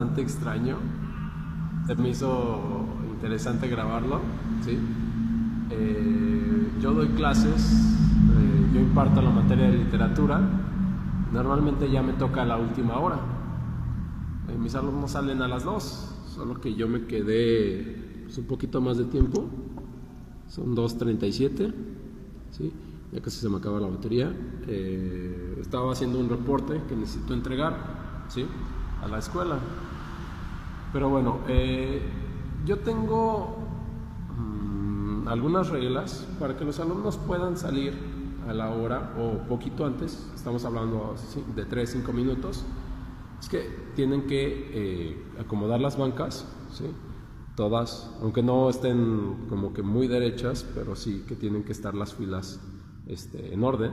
bastante extraño. Se me hizo interesante grabarlo, ¿sí? Eh, yo doy clases, eh, yo imparto la materia de literatura. Normalmente ya me toca la última hora. Eh, mis alumnos salen a las 2, solo que yo me quedé pues, un poquito más de tiempo. Son 2.37, ¿sí? ya casi se me acaba la batería. estaba haciendo un reporte que necesito entregar ¿sí? A la escuela. Pero bueno, eh, yo tengo mm, algunas reglas para que los alumnos puedan salir a la hora o poquito antes, estamos hablando de 3, 5 minutos, es que tienen que eh, acomodar las bancas, ¿sí? todas, aunque no estén como que muy derechas, pero sí que tienen que estar las filas este, en orden.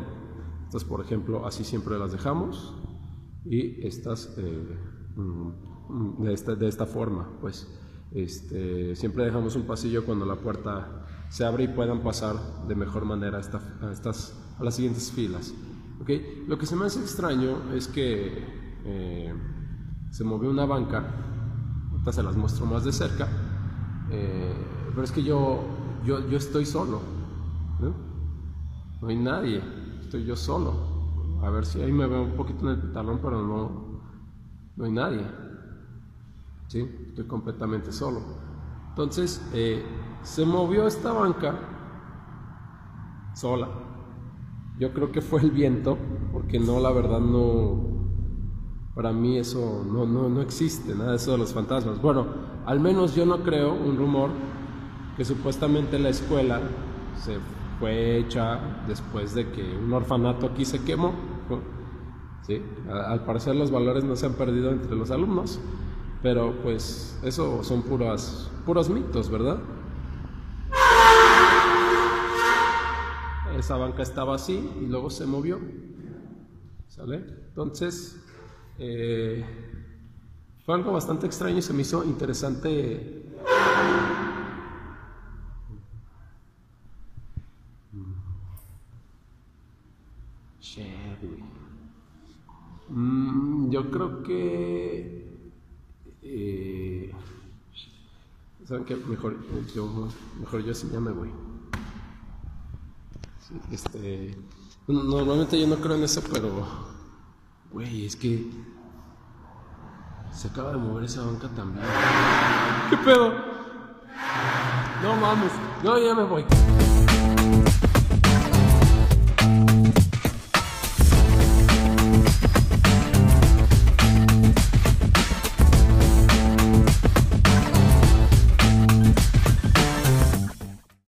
Entonces, por ejemplo, así siempre las dejamos y estas eh, mm, de, esta, de esta forma, pues este, siempre dejamos un pasillo cuando la puerta se abre y puedan pasar de mejor manera a, estas, a las siguientes filas. ¿okay? Lo que se me hace extraño es que eh, se movió una banca, ahorita se las muestro más de cerca, eh, pero es que yo, yo, yo estoy solo, ¿no? no hay nadie, estoy yo solo. A ver si ahí me veo un poquito en el talón, pero no, no hay nadie. ¿Sí? Estoy completamente solo. Entonces, eh, se movió esta banca sola. Yo creo que fue el viento, porque no, la verdad no, para mí eso no, no, no existe, nada de eso de los fantasmas. Bueno, al menos yo no creo un rumor que supuestamente la escuela se fue hecha después de que un orfanato aquí se quemó. ¿Sí? Al parecer los valores no se han perdido entre los alumnos, pero pues eso son puras, puros mitos, ¿verdad? Esa banca estaba así y luego se movió. ¿Sale? Entonces, eh, fue algo bastante extraño y se me hizo interesante Mm, yo creo que. Eh, ¿Saben qué? Mejor yo, mejor yo sí ya me voy. este. Normalmente yo no creo en eso, pero. Güey, es que. Se acaba de mover esa banca también. ¿Qué pedo? No mames, yo ya me voy.